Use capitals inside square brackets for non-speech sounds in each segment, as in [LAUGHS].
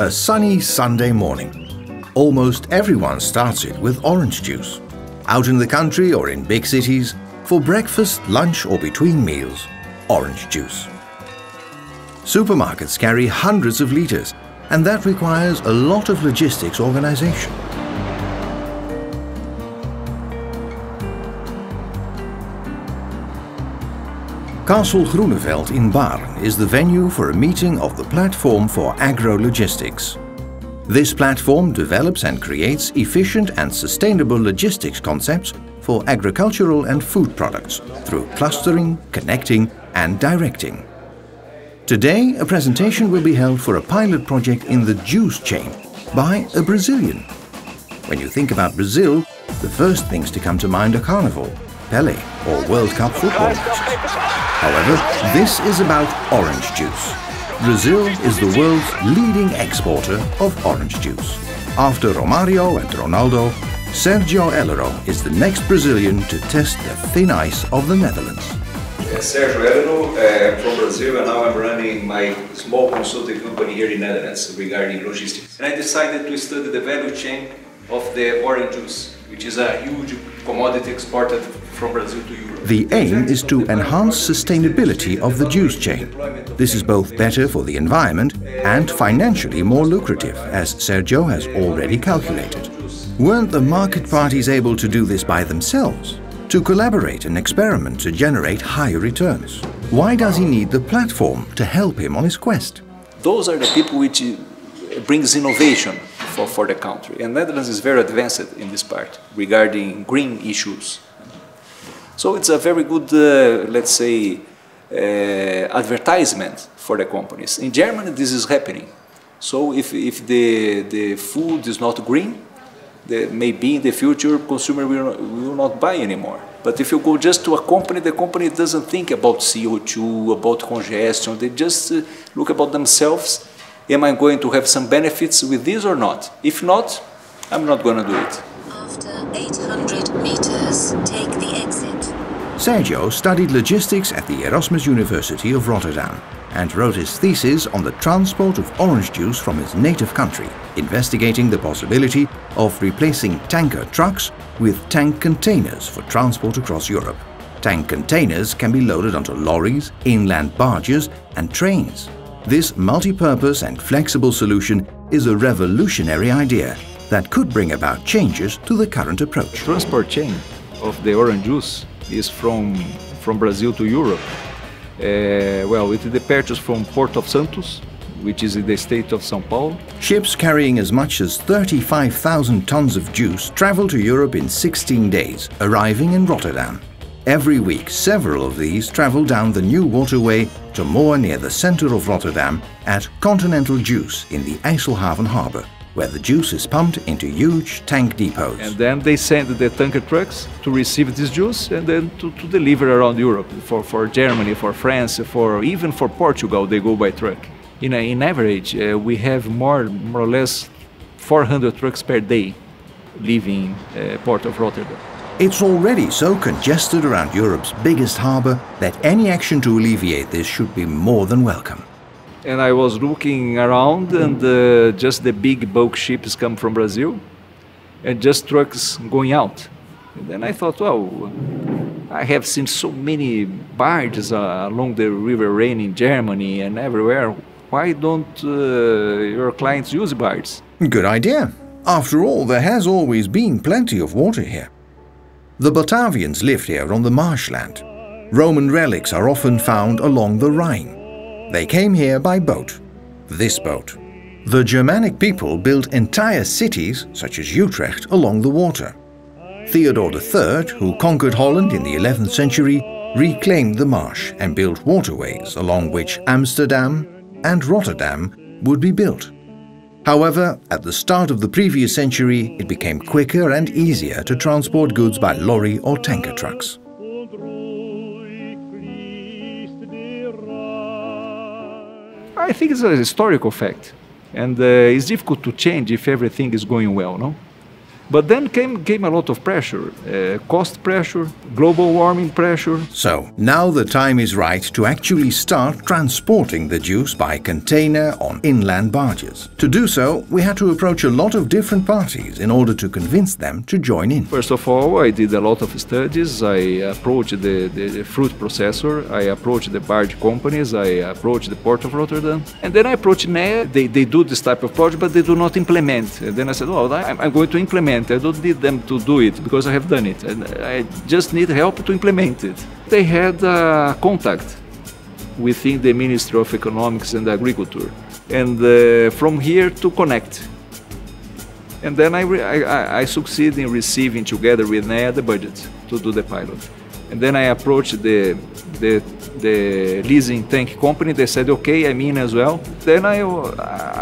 A sunny Sunday morning. Almost everyone starts it with orange juice. Out in the country or in big cities, for breakfast, lunch or between meals, orange juice. Supermarkets carry hundreds of litres and that requires a lot of logistics organization. Castle Groeneveld in Baarn is the venue for a meeting of the Platform for Agro-Logistics. This platform develops and creates efficient and sustainable logistics concepts for agricultural and food products through clustering, connecting and directing. Today, a presentation will be held for a pilot project in the juice chain by a Brazilian. When you think about Brazil, the first things to come to mind are Carnival, Pele or World Cup football matches. However, this is about orange juice. Brazil is the world's leading exporter of orange juice. After Romario and Ronaldo, Sergio Ellero is the next Brazilian to test the thin ice of the Netherlands. Sergio Ellero uh, from Brazil and now I'm running my small consulting company here in Netherlands regarding logistics. And I decided to study the value chain of the orange juice, which is a huge commodity exported from Brazil to Europe. The aim is to enhance sustainability of the juice chain. This is both better for the environment and financially more lucrative, as Sergio has already calculated. Weren't the market parties able to do this by themselves? To collaborate and experiment to generate higher returns? Why does he need the platform to help him on his quest? Those are the people which brings innovation for, for the country. And Netherlands is very advanced in this part regarding green issues. So it's a very good, uh, let's say, uh, advertisement for the companies. In Germany, this is happening. So if, if the, the food is not green, the, maybe in the future consumer will, will not buy anymore. But if you go just to a company, the company doesn't think about CO2, about congestion. They just uh, look about themselves. Am I going to have some benefits with this or not? If not, I'm not going to do it. After 800 meters, take the exit. Sergio studied logistics at the Erasmus University of Rotterdam and wrote his thesis on the transport of orange juice from his native country, investigating the possibility of replacing tanker trucks with tank containers for transport across Europe. Tank containers can be loaded onto lorries, inland barges and trains. This multi-purpose and flexible solution is a revolutionary idea that could bring about changes to the current approach. The Transport chain of the orange juice is from, from Brazil to Europe. Uh, well, it departs from Port of Santos, which is in the state of São Paulo. Ships carrying as much as 35,000 tons of juice travel to Europe in 16 days, arriving in Rotterdam. Every week, several of these travel down the new waterway to moor near the center of Rotterdam at Continental Juice in the IJsselhaven harbour where the juice is pumped into huge tank depots. And then they send the tanker trucks to receive this juice and then to, to deliver around Europe for, for Germany, for France, for even for Portugal, they go by truck. In, a, in average, uh, we have more, more or less 400 trucks per day leaving uh, Port of Rotterdam. It's already so congested around Europe's biggest harbour that any action to alleviate this should be more than welcome and I was looking around, and uh, just the big bulk ships come from Brazil, and just trucks going out. And then I thought, well, I have seen so many barges uh, along the River Rhine in Germany and everywhere. Why don't uh, your clients use barges? Good idea. After all, there has always been plenty of water here. The Batavians lived here on the marshland. Roman relics are often found along the Rhine. They came here by boat, this boat. The Germanic people built entire cities, such as Utrecht, along the water. Theodore III, who conquered Holland in the 11th century, reclaimed the marsh and built waterways along which Amsterdam and Rotterdam would be built. However, at the start of the previous century, it became quicker and easier to transport goods by lorry or tanker trucks. I think it's a historical fact. And uh, it's difficult to change if everything is going well, no? But then came, came a lot of pressure uh, cost pressure, global warming pressure. So, now the time is right to actually start transporting the juice by container on inland barges. To do so, we had to approach a lot of different parties in order to convince them to join in. First of all, I did a lot of studies. I approached the, the, the fruit processor, I approached the barge companies, I approached the Port of Rotterdam, and then I approached NEA. They, they do this type of project, but they do not implement. And then I said, well, I'm, I'm going to implement implement. I don't need them to do it because I have done it. And I just need help to implement it. They had a contact within the Ministry of Economics and Agriculture. And uh, from here to Connekt. And then I, I, I succeed in receiving together with NEA the budget to do the pilot. And then I approached the, the, the leasing tank company. They said, okay, I'm in as well. Then I,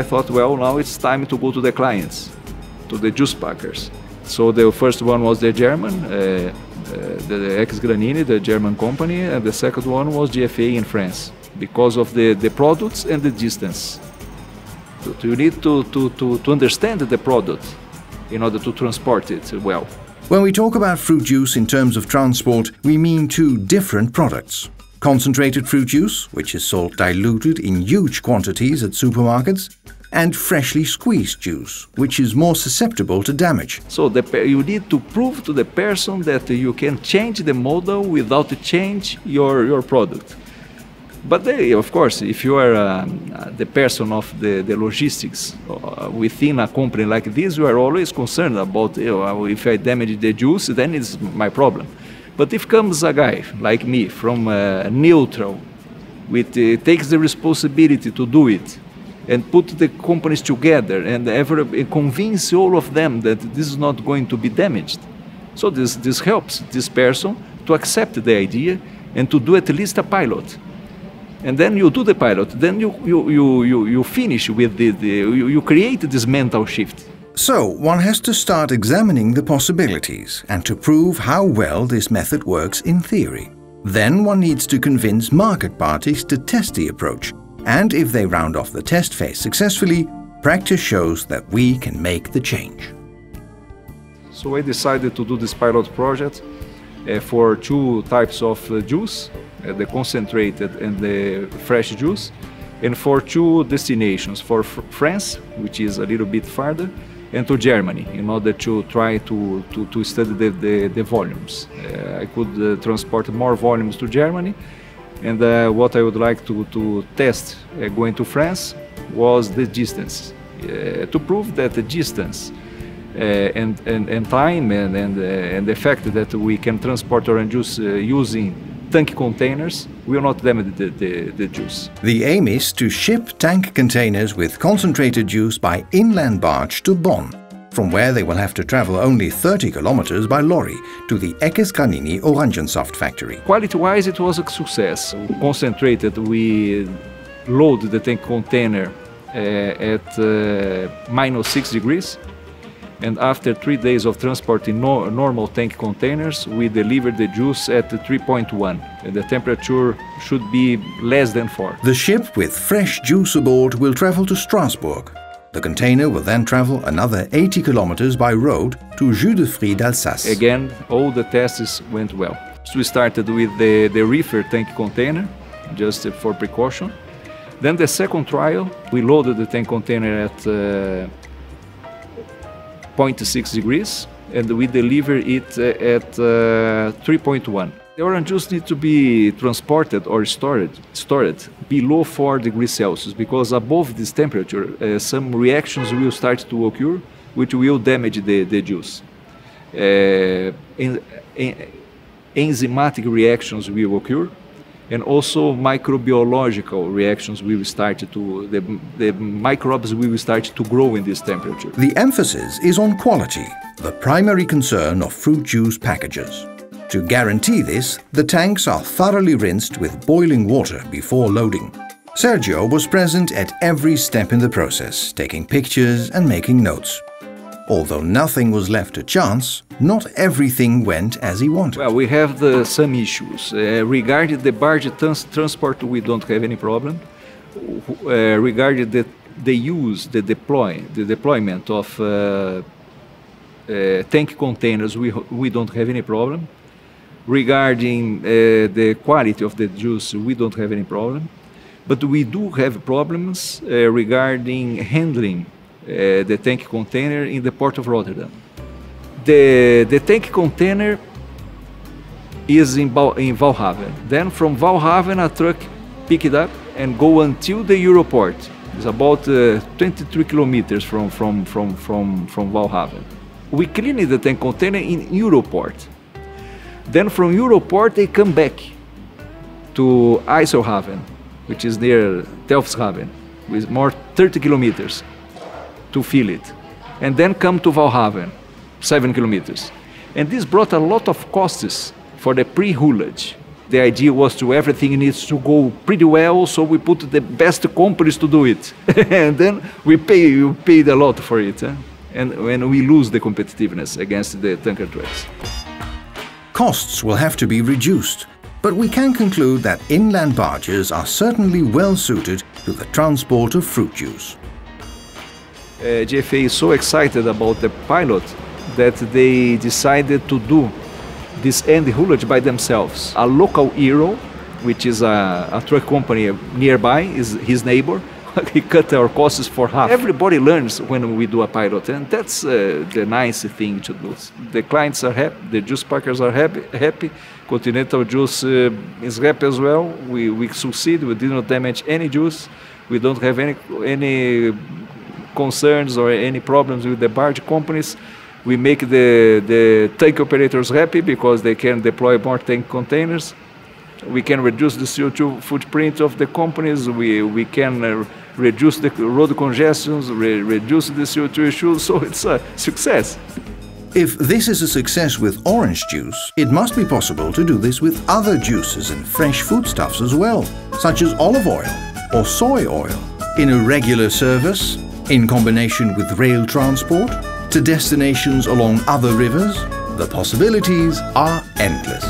I thought, well, now it's time to go to the clients to the juice packers. So the first one was the German, uh, uh, the Eckes Granini, the German company, and the second one was GFA in France because of the, the products and the distance. So you need to, to, to, to understand the product in order to transport it well. When we talk about fruit juice in terms of transport, we mean two different products. Concentrated fruit juice, which is sold diluted in huge quantities at supermarkets, and freshly squeezed juice, which is more susceptible to damage. So the, you need to prove to the person that you can change the model without change your, your product. But they, of course, if you are um, the person of the, the logistics uh, within a company like this, you are always concerned about you know, if I damage the juice, then it's my problem. But if comes a guy like me from uh, neutral, with uh, takes the responsibility to do it, and put the companies together and ever convince all of them that this is not going to be damaged. So this, this helps this person to accept the idea and to do at least a pilot. And then you do the pilot, then you, you, you, you, you finish with the, the you, you create this mental shift. So, one has to start examining the possibilities and to prove how well this method works in theory. Then one needs to convince market parties to test the approach and if they round off the test phase successfully, practice shows that we can make the change. So I decided to do this pilot project uh, for two types of uh, juice, uh, the concentrated and the fresh juice, and for two destinations, for Fr France, which is a little bit farther, and to Germany, in order to try to, to, to study the, the, the volumes. Uh, I could uh, transport more volumes to Germany and uh, what I would like to, to test uh, going to France was the distance. Uh, to prove that the distance uh, and, and, and time and, and, uh, and the fact that we can transport orange juice uh, using tank containers will not damage the, the, the, juice. The aim is to ship tank containers with concentrated juice by inland barge to Bonn from where they will have to travel only 30 kilometers by lorry to the Eckes Granini Orangensaft factory. Quality-wise, it was a success. Concentrated, we load the tank container uh, at uh, minus 6 degrees. And after three days of transporting no normal tank containers, we delivered the juice at 3.1. And the temperature should be less than 4. The ship with fresh juice aboard will travel to Strasbourg, the container will then travel another 80 kilometers by road to Jus de Fruits d'Alsace. Again, all the tests went well. So we started with the, the reefer tank container, just for precaution. Then the second trial, we loaded the tank container at uh, 0.6 degrees and we delivered it uh, at uh, 3.1. The orange juice needs to be transported or stored, stored below 4 degrees Celsius because above this temperature uh, some reactions will start to occur which will damage the, the juice. Uh, in, in, enzymatic reactions will occur and also microbiological reactions will start to the, the microbes will start to grow in this temperature. The emphasis is on quality, the primary concern of fruit juice packagers. To guarantee this, the tanks are thoroughly rinsed with boiling water before loading. Sergio was present at every step in the process, taking pictures and making notes. Although nothing was left to chance, not everything went as he wanted. Well, we have the, some issues. Uh, regarding the barge trans transport, we don't have any problem. Uh, regarding the, the use, the deploy, the deployment of uh, uh, tank containers, we, we don't have any problem. Regarding uh, the quality of the juice, we don't have any problem. But we do have problems uh, regarding handling uh, the tank container in the port of Rotterdam. The, the tank container is in, in Waalhaven. Then from Waalhaven, a truck pick it up and go until the Europort. It's about uh, 23 kilometers from, from, from, from, from Waalhaven. We clean the tank container in Europort. Then from Europort, they come back to IJsselhaven, which is near Delfshaven, with more 30 kilometers to fill it. And then come to Waalhaven, 7 kilometers. And this brought a lot of costs for the pre-haulage. The idea was to everything needs to go pretty well, so we put the best companies to do it. [LAUGHS] and then we pay we paid a lot for it. Eh? And when we lose the competitiveness against the tanker trucks. Costs will have to be reduced, but we can conclude that inland barges are certainly well suited to the transport of fruit juice. Uh, GFA is so excited about the pilot that they decided to do this end haulage by themselves. A local hero, which is a, a truck company nearby, is his neighbor. [LAUGHS] he cut our costs for half. Everybody learns when we do a pilot, and that's uh, the nice thing to do. The clients are happy, the juice packers are happy. happy. Continental Juice uh, is happy as well. We, we succeed. We did not damage any juice. We don't have any any concerns or any problems with the barge companies we make the, the tank operators happy because they can deploy more tank containers. We can reduce the CO2 footprint of the companies. We, we can uh, reduce the road congestions, re reduce the CO2 issues. [LAUGHS] So it's a success. If this is a success with orange juice, it must be possible to do this with other juices and fresh foodstuffs as well, such as olive oil or soy oil, in a regular service, in combination with rail transport, to destinations along other rivers, the possibilities are endless.